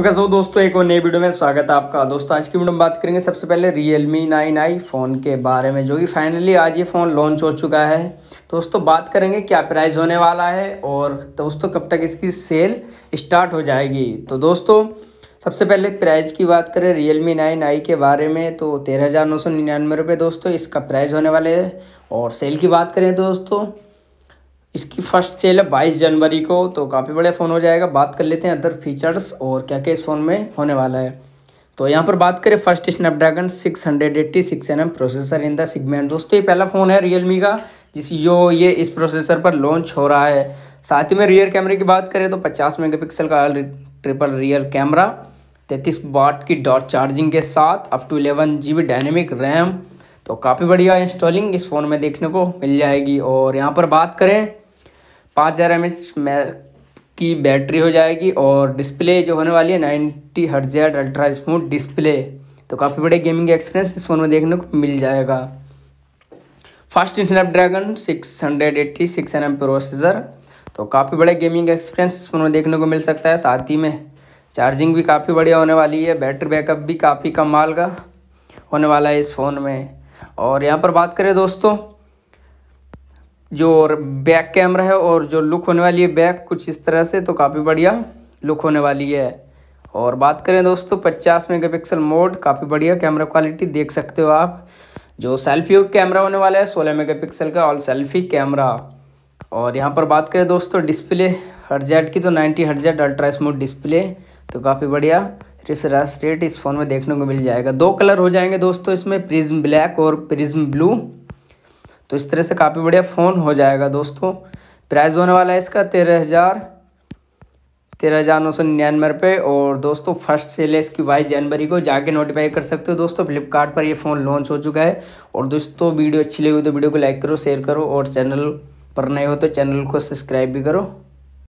तो कैसे हो दोस्तों, एक और नई वीडियो में स्वागत है आपका। दोस्तों, आज की वीडियो में बात करेंगे सबसे पहले Realme nine i phone के बारे में, जो कि फाइनली आज ये फ़ोन लॉन्च हो चुका है। दोस्तों, बात करेंगे क्या प्राइस होने वाला है और दोस्तों, कब तक इसकी सेल स्टार्ट हो जाएगी। तो दोस्तों, सबसे पहले प्राइस की बात करें रियल मी नाइन आई के बारे में तो तेरह हज़ार नौ सौ निन्यानवे रुपये दोस्तों, इसका प्राइस होने वाले है। और सेल की बात करें दोस्तों इसकी फ़र्स्ट सेल है बाईस जनवरी को तो काफ़ी बड़ा फ़ोन हो जाएगा। बात कर लेते हैं अदर फीचर्स और क्या क्या इस फ़ोन में होने वाला है। तो यहाँ पर बात करें first Snapdragon six hundred eighty six N M processor in the segment दोस्तों, ये पहला फ़ोन है रियलमी का, जिस यो, ये इस प्रोसेसर पर लॉन्च हो रहा है। साथ ही में रियर कैमरे की बात करें तो पचास मेगापिक्सल का ट्रिपल रियर कैमरा तैंतीस वाट की डॉट चार्जिंग के साथ up to eleven G B dynamic RAM तो काफ़ी बढ़िया इंस्टॉलिंग इस फ़ोन में देखने को मिल जाएगी। और यहाँ पर बात करें पाँच हज़ार एम एच की बैटरी हो जाएगी और डिस्प्ले जो होने वाली है नाइन्टी हर्जेड अल्ट्रा स्मूथ डिस्प्ले तो काफ़ी बड़े गेमिंग एक्सपीरियंस इस फ़ोन में देखने को मिल जाएगा। Fast Snapdragon six hundred eighty six N M processor तो काफ़ी बड़े गेमिंग एक्सपीरियंस इस फ़ोन में देखने को मिल सकता है। साथ ही में चार्जिंग भी काफ़ी बढ़िया होने वाली है बैटरी बैकअप भी काफ़ी कमाल का होने वाला है इस फ़ोन में। और यहाँ पर बात करें दोस्तों जो बैक कैमरा है और जो लुक होने वाली है बैक कुछ इस तरह से तो काफ़ी बढ़िया लुक होने वाली है। और बात करें दोस्तों 50 मेगापिक्सल मोड काफ़ी बढ़िया कैमरा क्वालिटी देख सकते हो आप। जो सेल्फी कैमरा होने वाला है 16 मेगापिक्सल का ऑल सेल्फी कैमरा और यहाँ पर बात करें दोस्तों डिस्प्ले हरजेट की तो 90 हरजेट अल्ट्रा स्मूथ डिस्प्ले तो काफ़ी बढ़िया। रिफ्रेश रेट इस फ़ोन में देखने को मिल जाएगा। दो कलर हो जाएँगे दोस्तों इसमें प्रिज्म ब्लैक और प्रिज्म ब्लू तो इस तरह से काफ़ी बढ़िया फ़ोन हो जाएगा दोस्तों। प्राइस होने वाला है इसका तेरह हज़ार तेरह हज़ार नौ सौ निन्यानवे रुपये और दोस्तों, फ़र्स्ट सेल है इसकी बाईस जनवरी को। जाके नोटिफाई कर सकते हो दोस्तों, फ्लिपकार्ट पर ये फ़ोन लॉन्च हो चुका है। और दोस्तों, वीडियो अच्छी लगी तो वीडियो को लाइक करो शेयर करो। और चैनल पर नए हो तो चैनल को सब्सक्राइब भी करो।